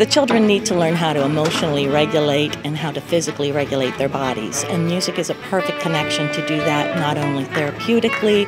The children need to learn how to emotionally regulate and how to physically regulate their bodies. And music is a perfect connection to do that, not only therapeutically,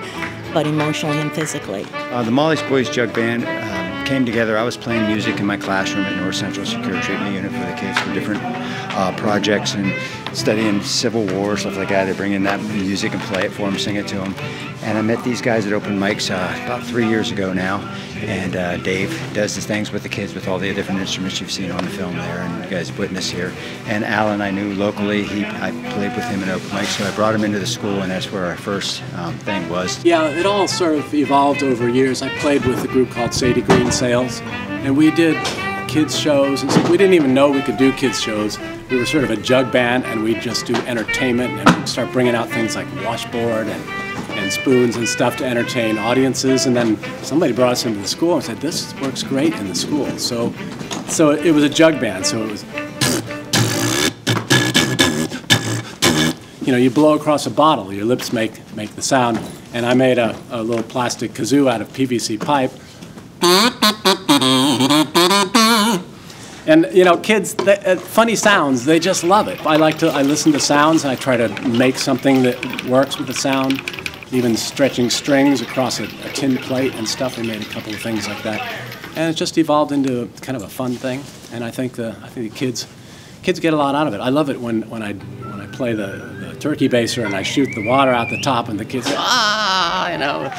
but emotionally and physically. Uh, the Molly's Boys Jug Band um, came together. I was playing music in my classroom at North Central Secure Treatment Unit for the kids for different uh, projects and studying Civil War, stuff like that. They bring in that music and play it for them, sing it to them. And I met these guys at open mics uh, about three years ago now. And uh, Dave does his things with the kids with all the different instruments you've seen on the film there, and you guys witness here. And Alan, I knew locally. He, I played with him at open mics, so I brought him into the school, and that's where our first um, thing was. Yeah, it all sort of evolved over years. I played with a group called Sadie Green Sales, and we did kids shows. And so we didn't even know we could do kids shows. We were sort of a jug band, and we'd just do entertainment, and we'd start bringing out things like washboard and and spoons and stuff to entertain audiences. And then somebody brought us into the school and said, "This works great in the school." So, so it was a jug band. So it was, you know, you blow across a bottle, your lips make make the sound. And I made a, a little plastic kazoo out of PVC pipe. And you know, kids, they, uh, funny sounds, they just love it. I like to, I listen to sounds and I try to make something that works with the sound even stretching strings across a, a, tin plate and stuff. We made a couple of things like that, and it just evolved into kind of a fun thing. And I think the I think the kids kids get a lot out of it. I love it when, when I when I play the, the turkey baser and I shoot the water out the top, and the kids say, ah, you know.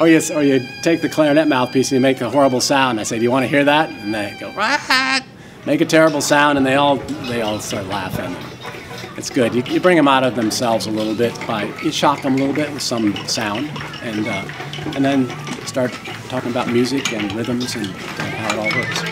Or you, or you take the clarinet mouthpiece and you make a horrible sound. I say, do you want to hear that? And they go, Rah! Make a terrible sound, and they all they all start laughing it's good. You, you, bring them out of themselves a little bit by you shock them a little bit with some sound, and uh, and then start talking about music and rhythms and how it all works.